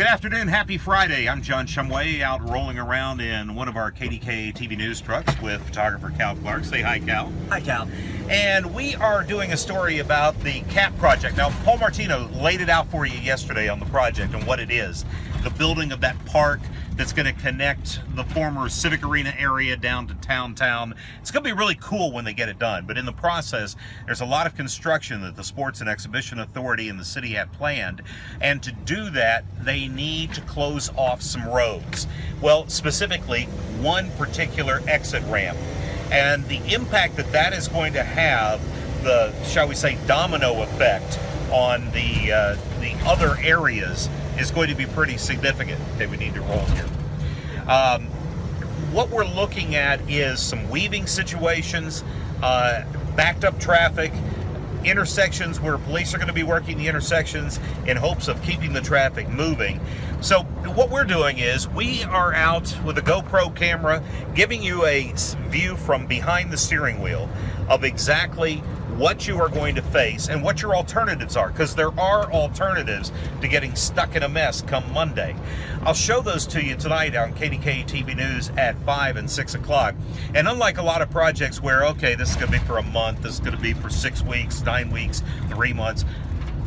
Good afternoon, happy Friday. I'm John Shumway out rolling around in one of our KDKA TV news trucks with photographer Cal Clark. Say hi, Cal. Hi, Cal. And we are doing a story about the CAP project. Now, Paul Martino laid it out for you yesterday on the project and what it is. The building of that park that's going to connect the former Civic Arena area down to Downtown. It's going to be really cool when they get it done, but in the process, there's a lot of construction that the Sports and Exhibition Authority and the city have planned. And to do that, they need to close off some roads. Well, specifically, one particular exit ramp and the impact that that is going to have the shall we say domino effect on the uh, the other areas is going to be pretty significant that we need to roll here. Um, what we're looking at is some weaving situations uh, backed up traffic intersections where police are going to be working the intersections in hopes of keeping the traffic moving. So what we're doing is we are out with a GoPro camera giving you a view from behind the steering wheel of exactly what you are going to face and what your alternatives are because there are alternatives to getting stuck in a mess come Monday. I'll show those to you tonight on KDKA TV News at 5 and 6 o'clock. And unlike a lot of projects where, okay, this is going to be for a month, this is going to be for six weeks, nine weeks, three months,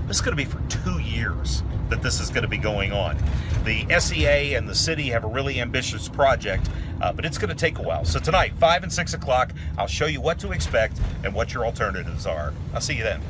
this is going to be for two years that this is going to be going on. The SEA and the city have a really ambitious project, uh, but it's going to take a while. So tonight, 5 and 6 o'clock, I'll show you what to expect and what your alternatives are. I'll see you then.